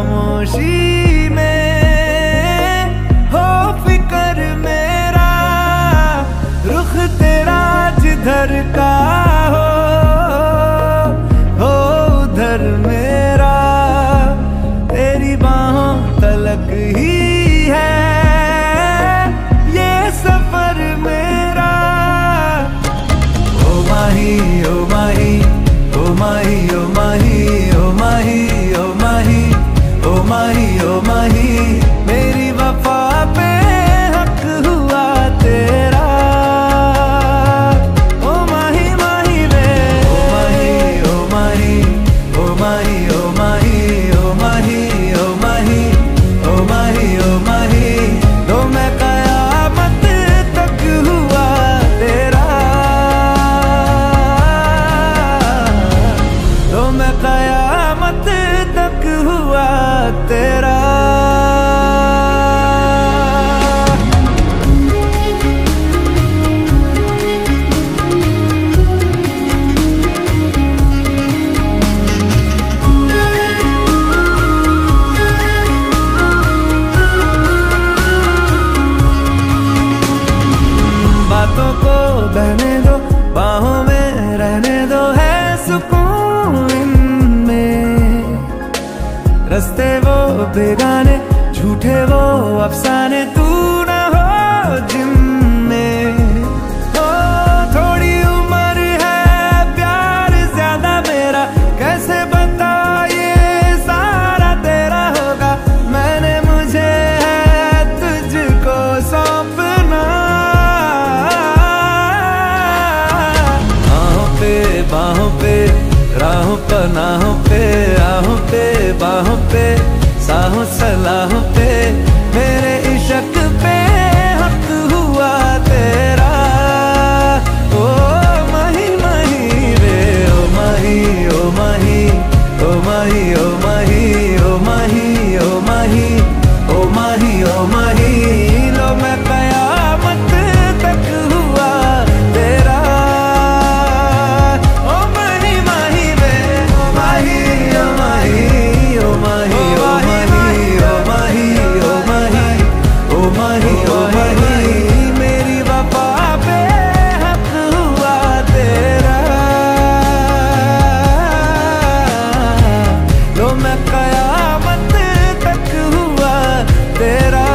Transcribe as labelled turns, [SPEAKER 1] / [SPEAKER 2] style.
[SPEAKER 1] खामोशी में, हो फिकर मेरा, रुख तेरा जिधर का हो हो उधर मेरा, तेरी बाहों तलक ही है, ये सफ़र मेरा। ओ माही ओ माही ओ माही ओ माही, ओ माही, ओ माही, मेरी वफा पे हक हुआ तेरा। ओ माही माही रे ओ माही ओ माही ओ माही ओ माही ओ माही ओ माही ओ माही ओ माही। तो मैं कयामत तक हुआ तेरा। तो मैं तक हुआ तेरा बातों को बहने रस्ते वो बेगाने, झूठे वो अफसाने, तू ना हो जिनमें ओ थोड़ी उम्र है, प्यार ज़्यादा मेरा, कैसे बता ये सारा तेरा होगा? मैंने मुझे है तुझको सौंपना। आहों पे, बाहों पे, राहों पनाहों पे आहों पे बाहों पे सलाहों पे, मेरे इशक पे हक हुआ तेरा। ओ माही माही रे, ओ माही ओ माही ओ माही ओ माही। मैं कयामत तक हुआ तेरा